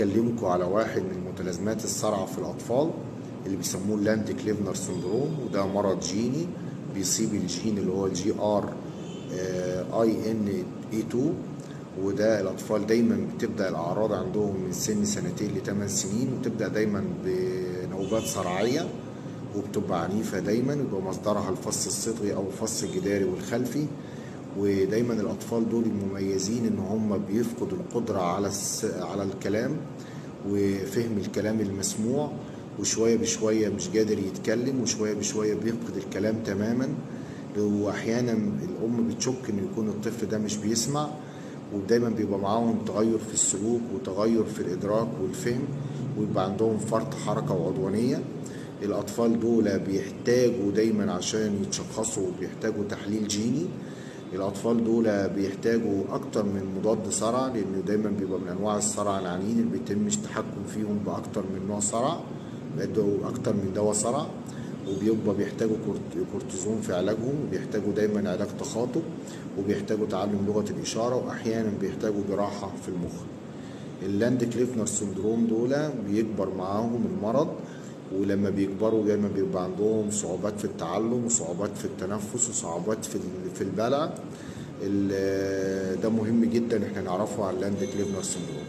هكلمكم على واحد من متلازمات الصرع في الأطفال اللي بيسموه ال Landau-Kleffner syndrome وده مرض جيني بيصيب الجين اللي هو ال GRIN A 2 وده الأطفال دايما بتبدأ الأعراض عندهم من سن سنتين لثمان سنين وتبدأ دايما بنوبات صرعية وبتبقى عنيفة دايما ويبقى مصدرها الفص الصدغي أو الفص الجداري والخلفي. ودايما الأطفال دول مميزين إن هم بيفقدوا القدرة على الس... على الكلام وفهم الكلام المسموع وشوية بشوية مش قادر يتكلم وشوية بشوية بيفقد الكلام تماما. واحيانا الأم بتشك إن يكون الطفل ده مش بيسمع ودايما بيبقى معاهم تغير في السلوك وتغير في الإدراك والفهم ويبقى عندهم فرط حركة وعدوانية. الأطفال دول بيحتاجوا دايما عشان يتشخصوا بيحتاجوا تحليل جيني. الأطفال دول بيحتاجوا أكتر من مضاد صرع لأنه دايما بيبقى من أنواع الصرع العنيد اللي بيتمش التحكم فيهم بأكتر من نوع صرع بيدوا أكتر من دواء صرع وبيبقى بيحتاجوا كورتيزون في علاجهم وبيحتاجوا دايما علاج تخاطب وبيحتاجوا تعلم لغة الإشارة واحيانا بيحتاجوا جراحة في المخ. ال Landau-Kleffner syndrome دول بيكبر معاهم المرض ولما بيكبروا دايما بيبقى عندهم صعوبات في التعلم وصعوبات في التنفس وصعوبات في في البلع. ده مهم جدا إحنا نعرفه عن ال Landau-Kleffner syndrome